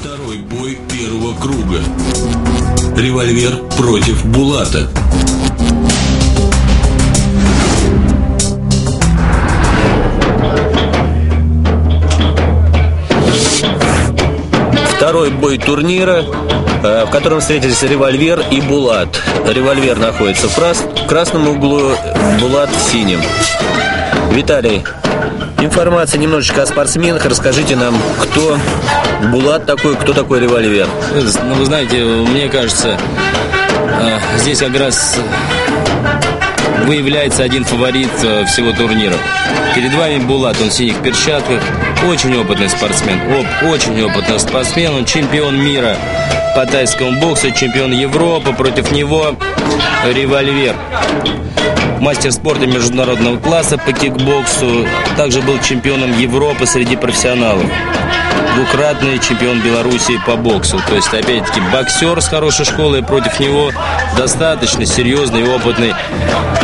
Второй бой первого круга. Револьвер против Булата. Второй бой турнира, э, в котором встретились Револьвер и Булат. Револьвер находится в крас- в красном углу, Булат в синем. Виталий, информация немножечко о спортсменах. Расскажите нам, кто Булат такой, кто такой Револьвер. Ну, вы знаете, мне кажется, э, здесь как раз выявляется один фаворит э, всего турнира. Перед вами Булат, он в синих перчатках, очень опытный спортсмен, Оп, очень опытный спортсмен, он чемпион мира по тайскому боксу, чемпион Европы, против него револьвер. Мастер спорта международного класса по кикбоксу, также был чемпионом Европы среди профессионалов двукратный чемпион Белоруссии по боксу. То есть, опять-таки, боксер с хорошей школой, против него достаточно серьезный и опытный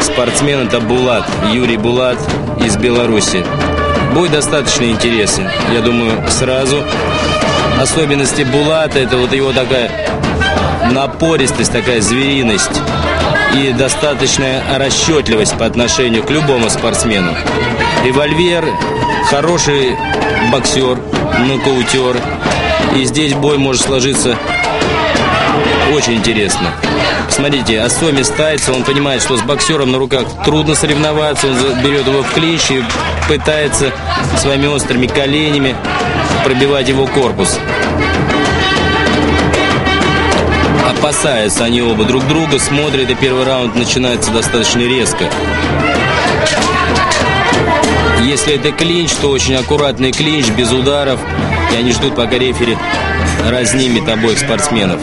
спортсмен. Это Булат, Юрий Булат из Беларуси. Бой достаточно интересен, я думаю, сразу. Особенности Булата, это вот его такая напористость, такая звериность и достаточная расчетливость по отношению к любому спортсмену. Револьвер хороший боксер, нокаутер. И здесь бой может сложиться очень интересно. Смотрите, Асомис тайца, он понимает, что с боксером на руках трудно соревноваться, он берет его в клинч и пытается своими острыми коленями пробивать его корпус. Опасаются они оба друг друга, смотрят, и первый раунд начинается достаточно резко. Если это клинч, то очень аккуратный клинч, без ударов. И они ждут, пока рефери разнимет обоих спортсменов.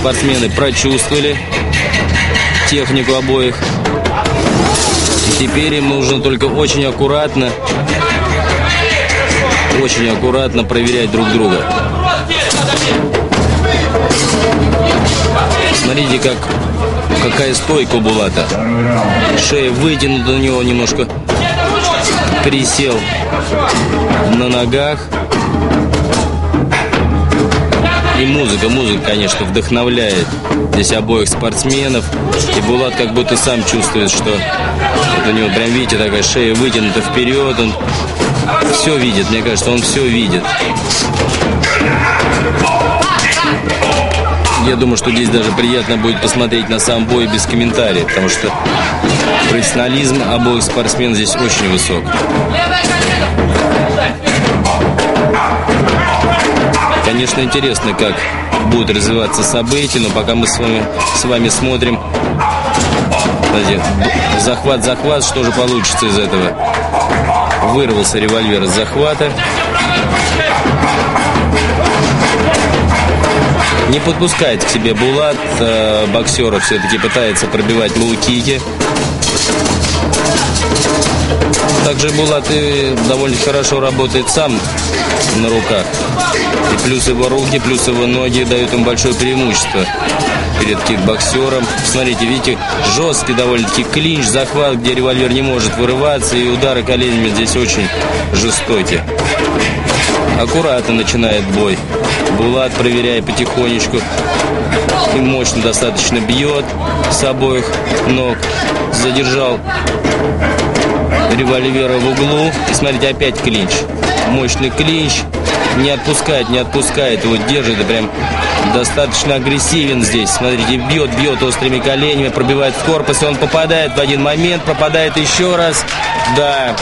Спортсмены прочувствовали технику обоих. И теперь им нужно только очень аккуратно, очень аккуратно проверять друг друга. Смотрите, как, какая стойка у Булата. Шея вытянута у него немножко. Присел на ногах. И музыка, музыка, конечно, вдохновляет здесь обоих спортсменов. И Булат как будто сам чувствует, что вот у него прям, видите, такая шея вытянута вперед. Он все видит, мне кажется, он все видит. Я думаю, что здесь даже приятно будет посмотреть на сам бой без комментариев, потому что профессионализм обоих спортсменов здесь очень высок. Конечно, интересно, как будут развиваться события, но пока мы с вами, с вами смотрим захват-захват, что же получится из этого. Вырвался револьвер из захвата. Не подпускает к себе Булат. Э, боксера все-таки пытается пробивать лоу-кики. Также Булат и довольно хорошо работает сам на руках. И плюс его руки, плюс его ноги дают им большое преимущество перед кикбоксером. Смотрите, видите, жесткий довольно-таки клинч, захват, где револьвер не может вырываться, и удары коленями здесь очень жестокие. Аккуратно начинает бой. Булат, проверяя потихонечку, и мощно достаточно бьет с обоих ног. Задержал револьвера в углу. И смотрите, опять клинч. Мощный клинч. Не отпускает, не отпускает. Его держит. И прям достаточно агрессивен здесь. Смотрите, бьет, бьет острыми коленями, пробивает в корпус. И он попадает в один момент, пропадает еще раз. Да,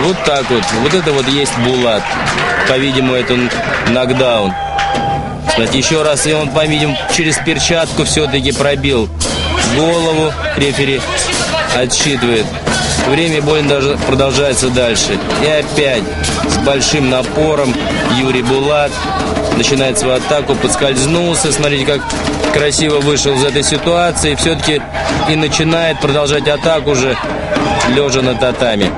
вот так вот. Вот это вот есть Булат. По-видимому, это нокдаун. Кстати, еще раз, и он, по-видимому, через перчатку все-таки пробил голову. Рефери отсчитывает Время боя даже продолжается дальше. И опять с большим напором Юрий Булат начинает свою атаку, подскользнулся. Смотрите, как красиво вышел из этой ситуации. Все-таки и начинает продолжать атаку уже лежа на татами.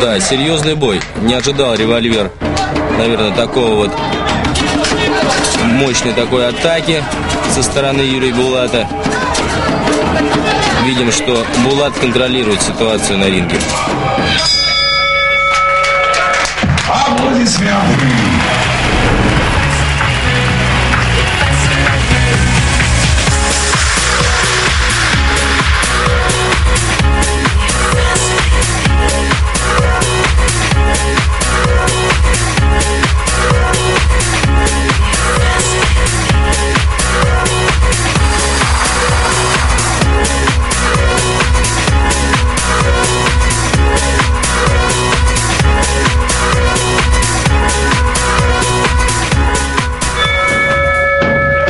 Да, серьезный бой. Не ожидал револьвер, наверное, такого вот мощной такой атаки со стороны Юрия Булата. Видим, что Булат контролирует ситуацию на ринге. Аплодисменты.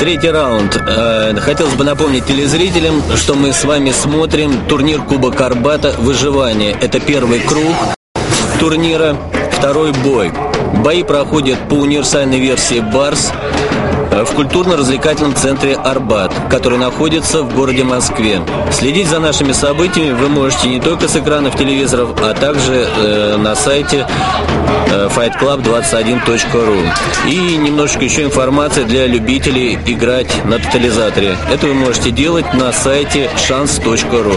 Третий раунд. Э, хотелось бы напомнить телезрителям, что мы с вами смотрим турнир Кубок Арбата «Выживание». Это первый круг турнира, второй бой. Бои проходят по универсальной версии «Барс», Культурно-развлекательном центре «Арбат», который находится в городе Москве. Следить за нашими событиями вы можете не только с экранов телевизоров, а также э, на сайте э, fightclub21.ru. И немножечко еще информации для любителей играть на тотализаторе. Это вы можете делать на сайте шанс.ру.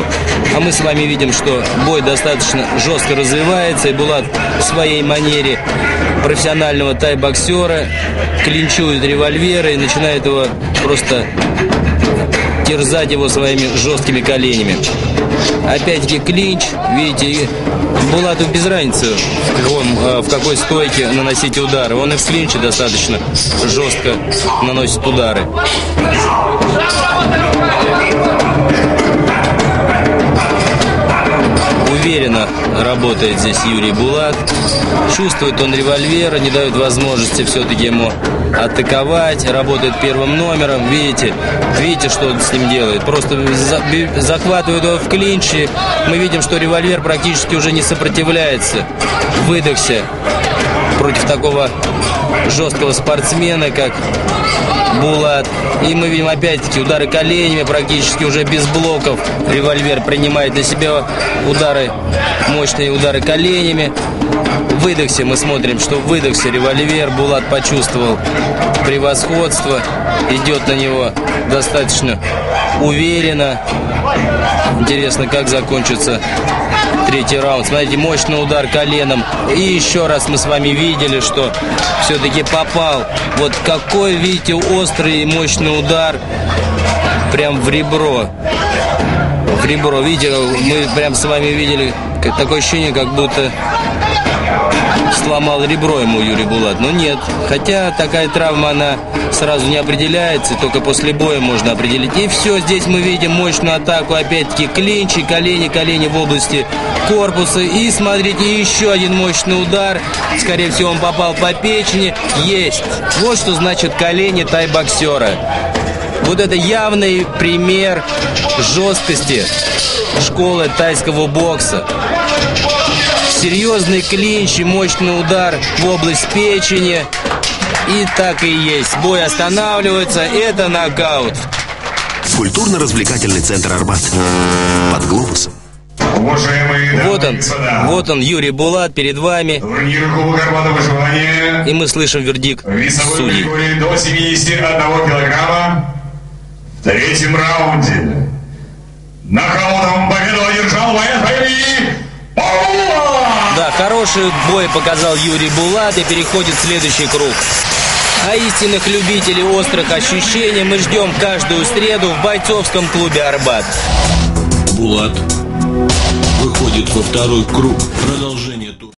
А мы с вами видим, что бой достаточно жестко развивается, и Булат в своей манере профессионального тай-боксера клинчует револьверы, и начинает его просто терзать его своими жесткими коленями. Опять-таки клинч, видите, Булату без разницы, в, каком, э, в какой стойке наносить удары. Он и в клинче достаточно жестко наносит удары. Работает здесь Юрий Булат. Чувствует он револьвер, не дает возможности все-таки ему атаковать. Работает первым номером. Видите, видите, что он с ним делает. Просто захватывает его в клинче. Мы видим, что револьвер практически уже не сопротивляется. Выдохся против такого жесткого спортсмена, как Булат. И мы видим опять-таки удары коленями, практически уже без блоков. Револьвер принимает на себя удары, мощные удары коленями. Выдохся, мы смотрим, что выдохся револьвер. Булат почувствовал превосходство. Идет на него достаточно уверенно. Интересно, как закончится третий раунд. Смотрите, мощный удар коленом. И еще раз мы с вами видели, что все-таки попал. Вот какой, видите, острый и мощный удар. Прям в ребро. В ребро. Видите, мы прям с вами видели такое ощущение, как будто сломал ребро ему Юрий Булат. Но нет. Хотя такая травма, она сразу не определяется, только после боя можно определить. И все, здесь мы видим мощную атаку, опять-таки клинчи, колени, колени в области корпуса. И смотрите, еще один мощный удар. Скорее всего, он попал по печени. Есть. Вот что значит колени тай-боксера. Вот это явный пример жесткости школы тайского бокса серьезный клинч и мощный удар в область печени. И так и есть. Бой останавливается. Это нокаут. Культурно-развлекательный центр «Арбат». Под глобусом. Вот он, вот он, Юрий Булат перед вами. И мы слышим вердикт судей. до 71 килограмма в третьем раунде. Нокаутом победу одержал да, хороший бой показал Юрий Булат и переходит в следующий круг. А истинных любителей острых ощущений мы ждем каждую среду в бойцовском клубе «Арбат». Булат выходит во второй круг. Продолжение.